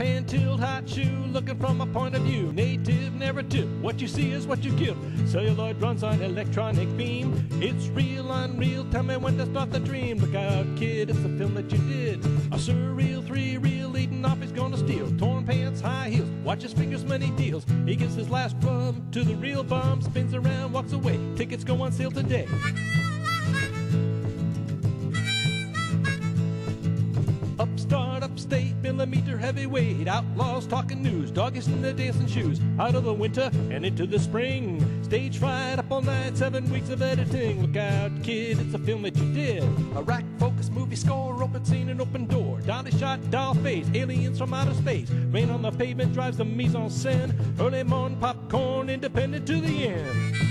Pan-tilled hot shoe, looking from a point of view. Native narrative, what you see is what you give. Celluloid runs on electronic beam. It's real, unreal, tell me when to start the dream. Look out, kid, it's the film that you did. A surreal, three reel, eating off, he's gonna steal. Torn pants, high heels, watch his fingers, money deals. He gives his last bum to the real bum, spins around, walks away. Tickets go on sale today. Millimeter heavyweight. Outlaws talking news, doggies in their dancing shoes. Out of the winter and into the spring. Stage fright up all night, seven weeks of editing. Look out, kid, it's a film that you did. A rack focus movie score, open scene and open door. Dolly shot, doll face, aliens from outer space. Rain on the pavement drives the mise en scène. Early morning popcorn, independent to the end.